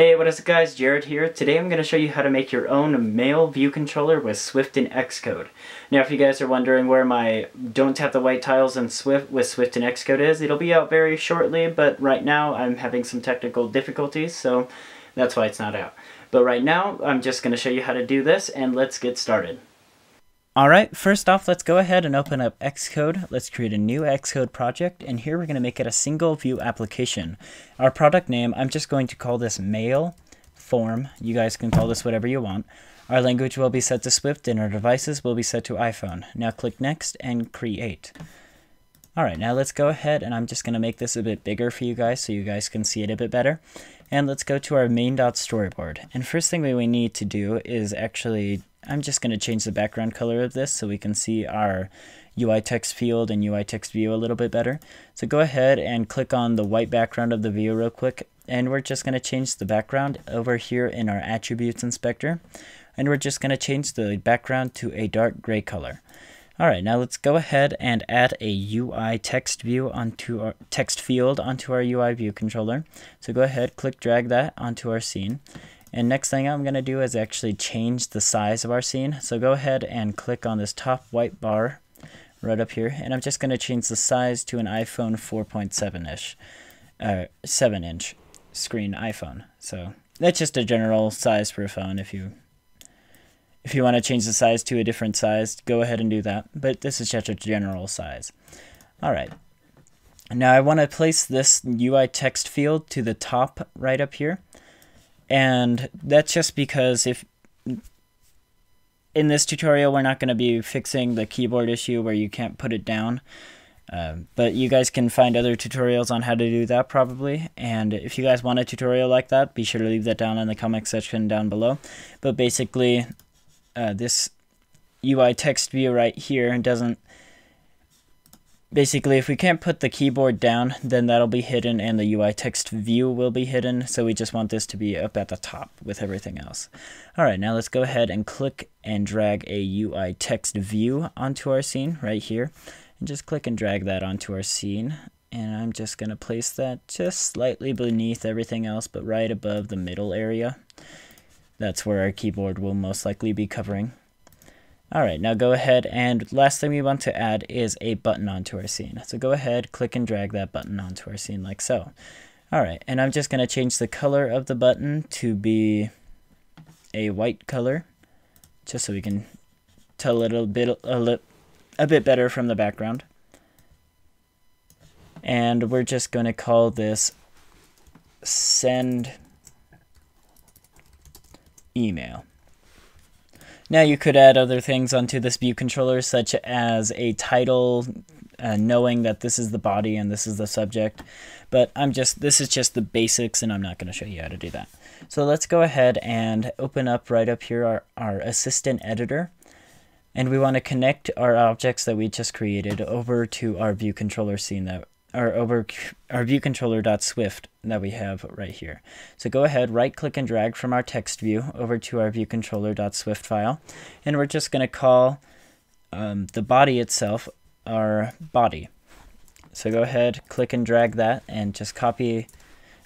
Hey, what is up guys, Jared here. Today I'm going to show you how to make your own mail view controller with Swift and Xcode. Now if you guys are wondering where my Don't Tap the White Tiles and Swift with Swift and Xcode is, it'll be out very shortly, but right now I'm having some technical difficulties, so that's why it's not out. But right now, I'm just going to show you how to do this, and let's get started. Alright, first off, let's go ahead and open up Xcode. Let's create a new Xcode project, and here we're going to make it a single view application. Our product name, I'm just going to call this mail Form. You guys can call this whatever you want. Our language will be set to Swift, and our devices will be set to iPhone. Now click Next and Create. Alright, now let's go ahead, and I'm just going to make this a bit bigger for you guys so you guys can see it a bit better. And let's go to our main.storyboard. And first thing we need to do is actually I'm just going to change the background color of this so we can see our UI text field and UI text view a little bit better. So go ahead and click on the white background of the view real quick and we're just going to change the background over here in our attributes inspector and we're just going to change the background to a dark gray color. Alright, now let's go ahead and add a UI text view onto our text field onto our UI view controller. So go ahead, click drag that onto our scene and next thing I'm going to do is actually change the size of our scene. So go ahead and click on this top white bar right up here. And I'm just going to change the size to an iPhone 4.7-ish, uh, 7-inch screen iPhone. So that's just a general size for a phone. If you if you want to change the size to a different size, go ahead and do that. But this is just a general size. All right. Now I want to place this UI text field to the top right up here. And that's just because if in this tutorial we're not going to be fixing the keyboard issue where you can't put it down. Uh, but you guys can find other tutorials on how to do that probably. And if you guys want a tutorial like that, be sure to leave that down in the comment section down below. But basically, uh, this UI text view right here doesn't basically if we can't put the keyboard down then that'll be hidden and the UI text view will be hidden so we just want this to be up at the top with everything else. Alright now let's go ahead and click and drag a UI text view onto our scene right here and just click and drag that onto our scene and I'm just going to place that just slightly beneath everything else but right above the middle area. That's where our keyboard will most likely be covering. All right, now go ahead and last thing we want to add is a button onto our scene. So go ahead, click and drag that button onto our scene like so. All right, and I'm just going to change the color of the button to be a white color, just so we can tell a little bit a, li a bit better from the background. And we're just going to call this send email. Now you could add other things onto this view controller, such as a title, uh, knowing that this is the body and this is the subject. But I'm just this is just the basics, and I'm not going to show you how to do that. So let's go ahead and open up right up here our, our assistant editor. And we want to connect our objects that we just created over to our view controller scene that or over our view controller.swift that we have right here. So go ahead, right click and drag from our text view over to our view controller.swift file. And we're just going to call um, the body itself our body. So go ahead, click and drag that and just copy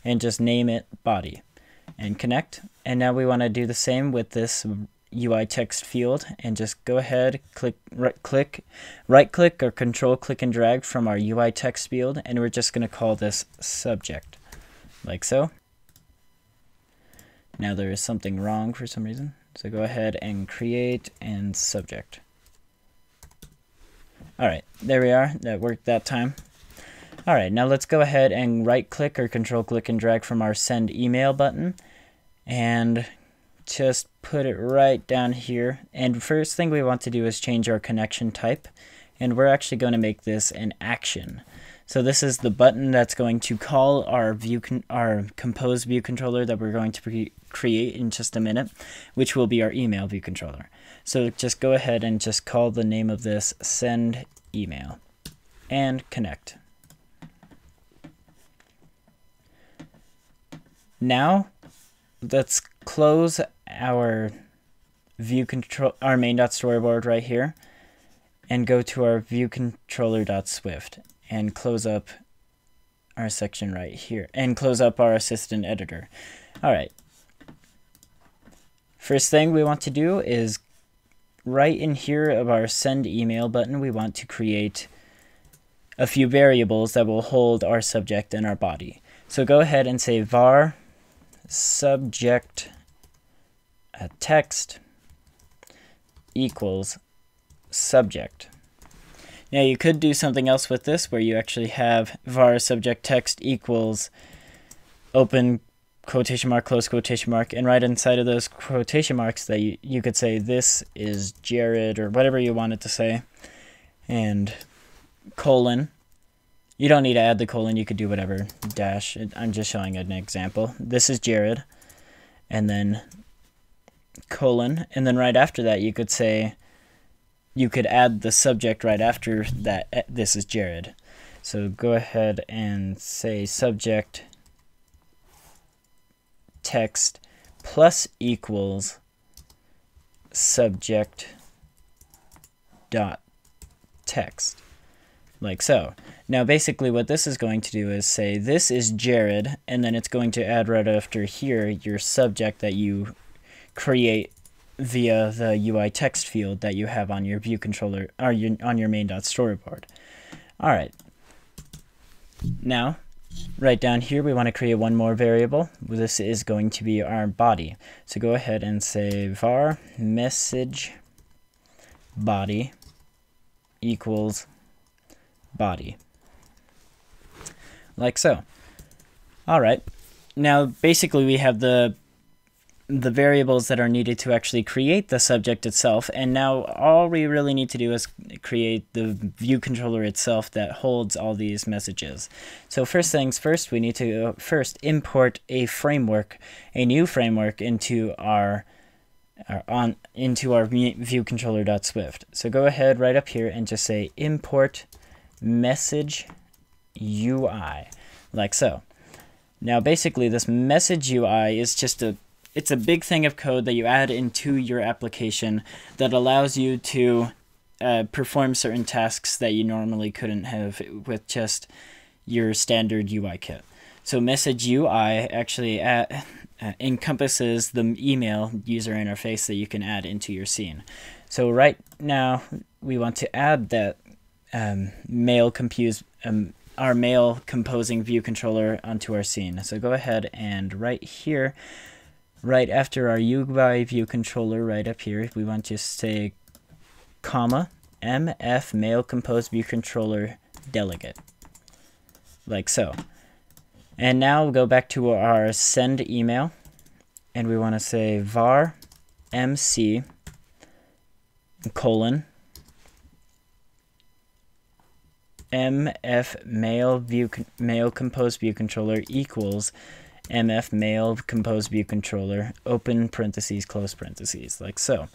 and just name it body and connect. And now we want to do the same with this UI text field and just go ahead, click, right click, right click or control click and drag from our UI text field and we're just going to call this subject like so. Now there is something wrong for some reason. So go ahead and create and subject. All right, there we are. That worked that time. All right, now let's go ahead and right click or control click and drag from our send email button and just put it right down here. And first thing we want to do is change our connection type. And we're actually going to make this an action. So this is the button that's going to call our view our compose view controller that we're going to create in just a minute, which will be our email view controller. So just go ahead and just call the name of this send email and connect. Now let's close our view control our main.storyboard right here and go to our view controller.swift and close up our section right here and close up our assistant editor. All right, First thing we want to do is right in here of our send email button, we want to create a few variables that will hold our subject and our body. So go ahead and say var subject a text equals subject. Now you could do something else with this where you actually have var subject text equals open quotation mark, close quotation mark, and right inside of those quotation marks that you, you could say this is Jared or whatever you wanted to say, and colon. You don't need to add the colon, you could do whatever, dash. I'm just showing an example. This is Jared, and then colon, and then right after that you could say, you could add the subject right after that, eh, this is Jared. So go ahead and say subject text plus equals subject dot text like so. Now basically what this is going to do is say this is Jared and then it's going to add right after here your subject that you create via the UI text field that you have on your view controller or your, on your main.storyboard. All right. Now Right down here, we want to create one more variable. This is going to be our body. So go ahead and say var message body equals body. Like so. All right. Now, basically, we have the the variables that are needed to actually create the subject itself. And now all we really need to do is create the view controller itself that holds all these messages. So first things first, we need to uh, first import a framework, a new framework into our, our on into our view controller.swift. So go ahead right up here and just say import message UI like so. Now basically this message UI is just a it's a big thing of code that you add into your application that allows you to uh, perform certain tasks that you normally couldn't have with just your standard UI kit. So message UI actually uh, encompasses the email user interface that you can add into your scene. So right now we want to add that um, mail compose um, our mail composing view controller onto our scene. So go ahead and right here right after our UI view controller right up here, we want to say comma mf mail compose view controller delegate like so. And now we'll go back to our send email and we want to say var mc colon mf mail view mail compose view controller equals mf mail compose view controller, open parentheses, close parentheses, like so.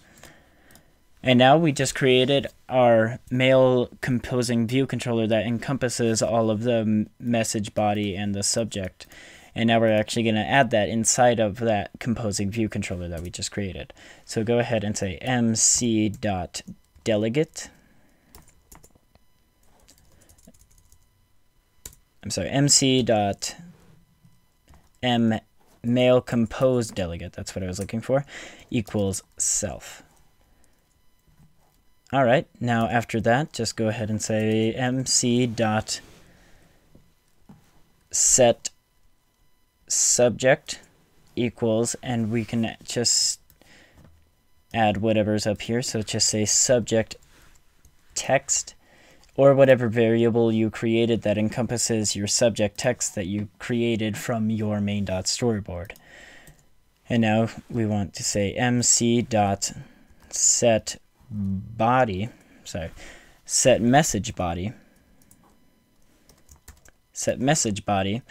And now we just created our mail composing view controller that encompasses all of the message body and the subject. And now we're actually going to add that inside of that composing view controller that we just created. So go ahead and say mc.delegate. I'm sorry, mc.delegate m mail composed delegate, that's what I was looking for, equals self. All right, now after that, just go ahead and say mc dot set subject equals, and we can just add whatever's up here. So just say subject text or whatever variable you created that encompasses your subject text that you created from your main.storyboard. And now we want to say mc.set body, sorry, set message body, set message body,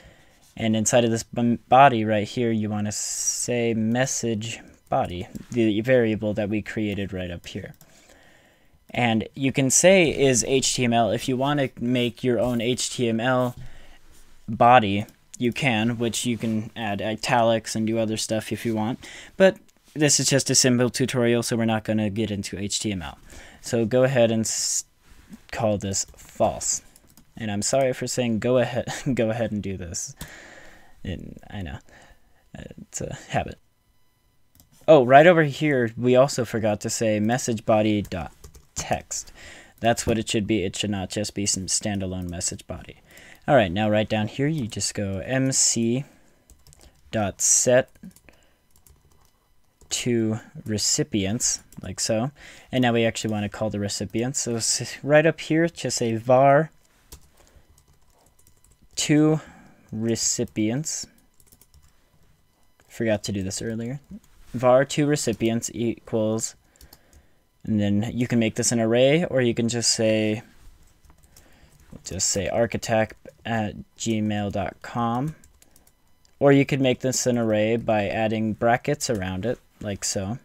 and inside of this body right here, you want to say message body, the variable that we created right up here. And you can say is HTML. If you want to make your own HTML body, you can, which you can add italics and do other stuff if you want. But this is just a simple tutorial, so we're not going to get into HTML. So go ahead and call this false. And I'm sorry for saying go ahead, go ahead and do this. And I know it's a habit. Oh, right over here, we also forgot to say message body dot text. That's what it should be. It should not just be some standalone message body. All right, now right down here, you just go mc dot set to recipients, like so. And now we actually want to call the recipients. So right up here, just say var to recipients. Forgot to do this earlier. var to recipients equals, and then you can make this an array, or you can just say, just say archetapp at gmail.com. Or you could make this an array by adding brackets around it like so.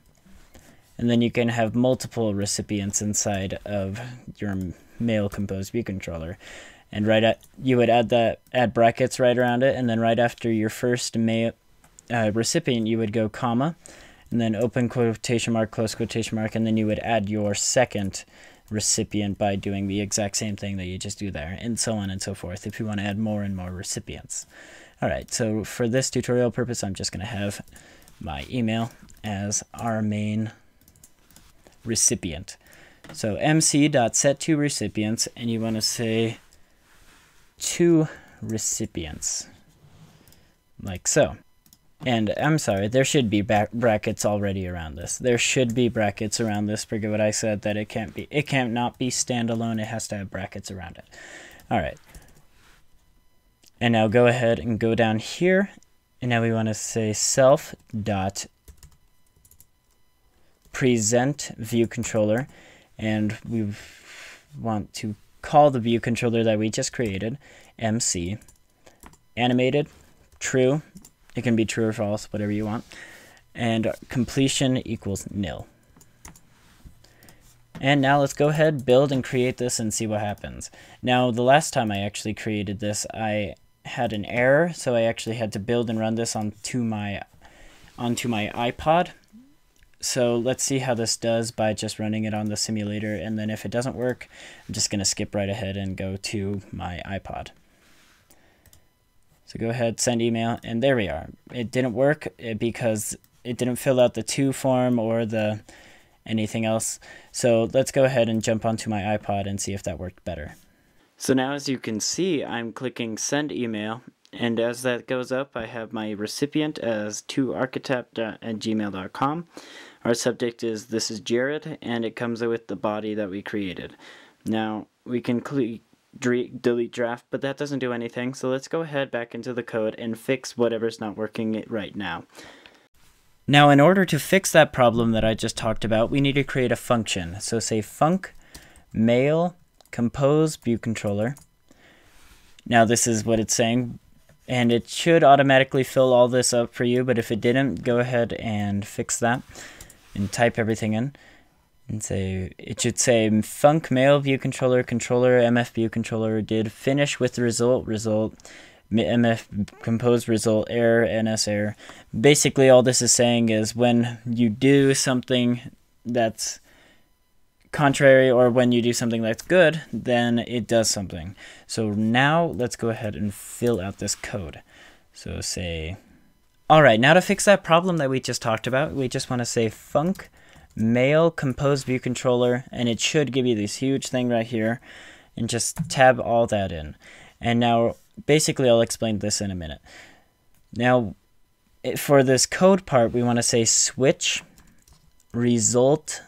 And then you can have multiple recipients inside of your mail compose view controller. And right at you would add that add brackets right around it, and then right after your first mail uh, recipient, you would go comma, and then open quotation mark, close quotation mark, and then you would add your second recipient by doing the exact same thing that you just do there, and so on and so forth. If you want to add more and more recipients. All right, so for this tutorial purpose, I'm just going to have my email as our main recipient. So mc.set to recipients, and you want to say to recipients, like so. And I'm sorry, there should be brackets already around this. There should be brackets around this. Forget what I said that it can't be. It can't not be standalone. It has to have brackets around it. All right. And now go ahead and go down here. And now we want to say self dot present view controller and we want to call the view controller that we just created MC animated true it can be true or false whatever you want and completion equals nil and now let's go ahead build and create this and see what happens now the last time I actually created this I had an error so I actually had to build and run this onto my onto my iPod so let's see how this does by just running it on the simulator. And then if it doesn't work, I'm just going to skip right ahead and go to my iPod. So go ahead, send email, and there we are. It didn't work eh, because it didn't fill out the to form or the anything else. So let's go ahead and jump onto my iPod and see if that worked better. So now as you can see, I'm clicking send email and as that goes up, I have my recipient as 2archetapp at gmail.com. Our subject is this is Jared, and it comes with the body that we created. Now, we can delete draft, but that doesn't do anything, so let's go ahead back into the code and fix whatever's not working right now. Now, in order to fix that problem that I just talked about, we need to create a function. So say func mail compose view controller. Now this is what it's saying and it should automatically fill all this up for you but if it didn't go ahead and fix that and type everything in and say it should say func mail view controller controller mf view controller did finish with the result result mf compose result error ns error basically all this is saying is when you do something that's contrary or when you do something that's good, then it does something. So now let's go ahead and fill out this code. So say, all right, now to fix that problem that we just talked about, we just want to say func mail compose view controller, and it should give you this huge thing right here, and just tab all that in. And now, basically, I'll explain this in a minute. Now, for this code part, we want to say switch result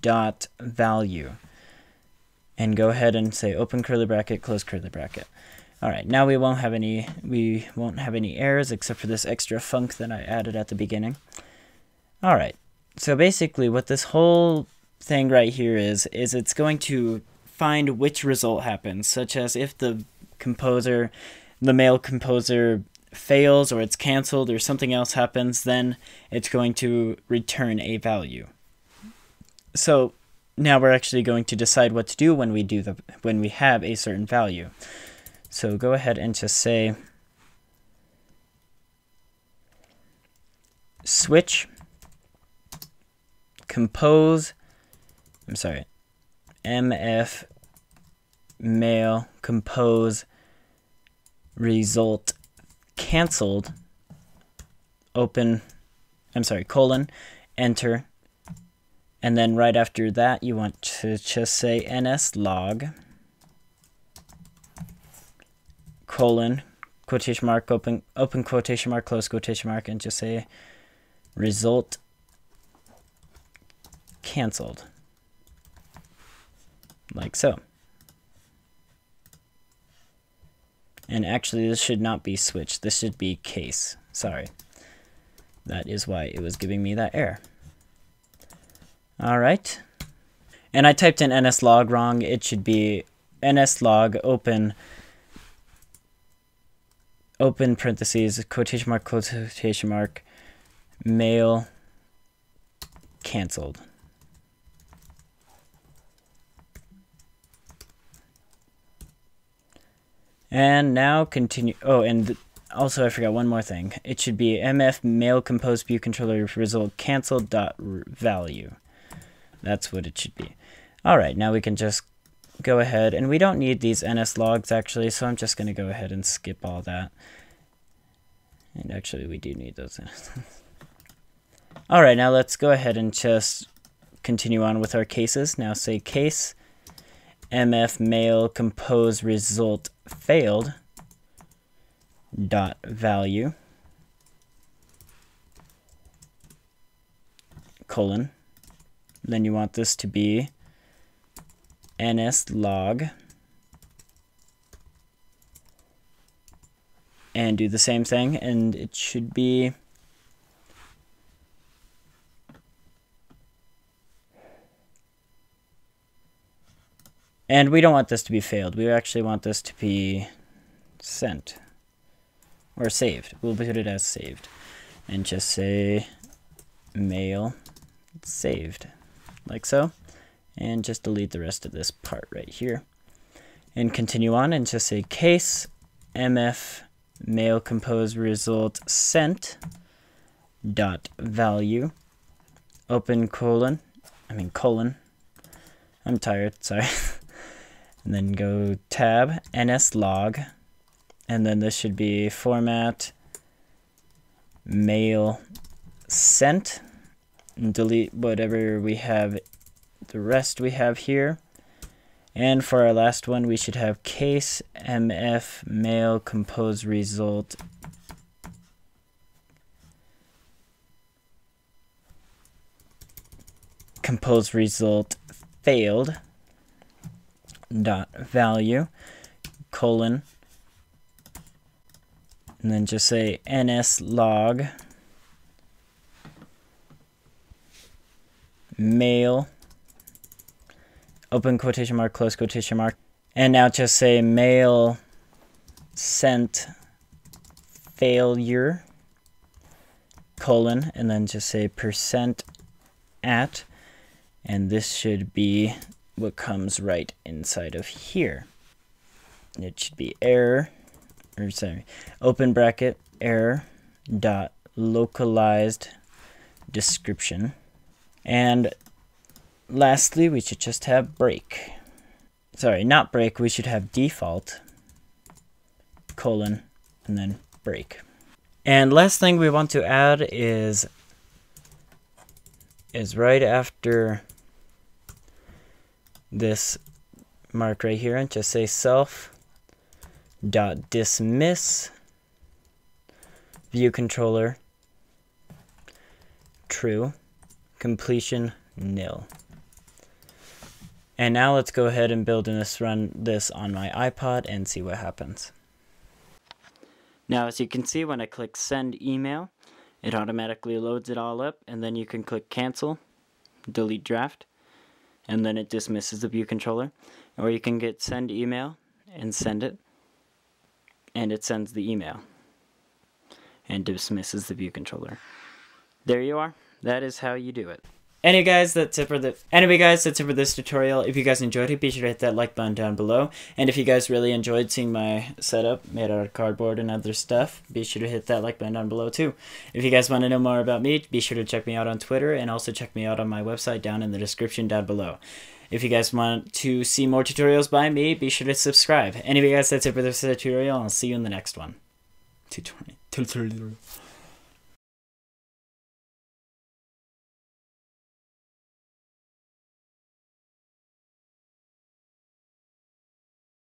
dot value and go ahead and say open curly bracket, close curly bracket. All right, now we won't have any we won't have any errors except for this extra func that I added at the beginning. All right, so basically what this whole thing right here is, is it's going to find which result happens, such as if the composer, the mail composer fails or it's canceled or something else happens, then it's going to return a value so now we're actually going to decide what to do when we do the when we have a certain value. So go ahead and just say switch compose I'm sorry mf mail compose result canceled open I'm sorry, colon, enter. And then right after that, you want to just say ns log colon quotation mark open open quotation mark close quotation mark and just say result canceled like so. And actually this should not be switch. This should be case. Sorry. That is why it was giving me that error. Alright. And I typed in nslog wrong. It should be nslog open open parentheses quotation mark quotation mark mail canceled. And now continue. Oh, and also I forgot one more thing. It should be mf mail compose view controller result cancel dot value. That's what it should be. All right, now we can just go ahead, and we don't need these ns logs actually, so I'm just going to go ahead and skip all that. And actually, we do need those. all right, now let's go ahead and just continue on with our cases. Now say case mf mail compose result failed dot value colon then you want this to be ns log and do the same thing and it should be And we don't want this to be failed. We actually want this to be sent. Or saved. We'll put it as saved. And just say mail saved. Like so. And just delete the rest of this part right here. And continue on and just say case mf mail compose result sent dot value open colon I mean colon. I'm tired sorry and then go tab ns log. And then this should be format mail sent and delete whatever we have the rest we have here. And for our last one we should have case mf mail compose result. Compose result failed dot value colon and then just say ns log mail open quotation mark close quotation mark and now just say mail sent failure colon and then just say percent at and this should be what comes right inside of here. It should be error, or sorry, open bracket, error, dot localized description. And lastly, we should just have break. Sorry, not break, we should have default, colon, and then break. And last thing we want to add is is right after this mark right here and just say self dot dismiss view controller true completion nil. And now let's go ahead and build and this run this on my iPod and see what happens. Now as you can see when I click send email it automatically loads it all up and then you can click cancel delete draft and then it dismisses the view controller. Or you can get send email and send it, and it sends the email and dismisses the view controller. There you are. That is how you do it. Anyway guys, that's it for the anyway guys, that's it for this tutorial. If you guys enjoyed it, be sure to hit that like button down below. And if you guys really enjoyed seeing my setup made out of cardboard and other stuff, be sure to hit that like button down below too. If you guys want to know more about me, be sure to check me out on Twitter and also check me out on my website down in the description down below. If you guys want to see more tutorials by me, be sure to subscribe. Anyway guys, that's it for this tutorial, I'll see you in the next one. Tutorial.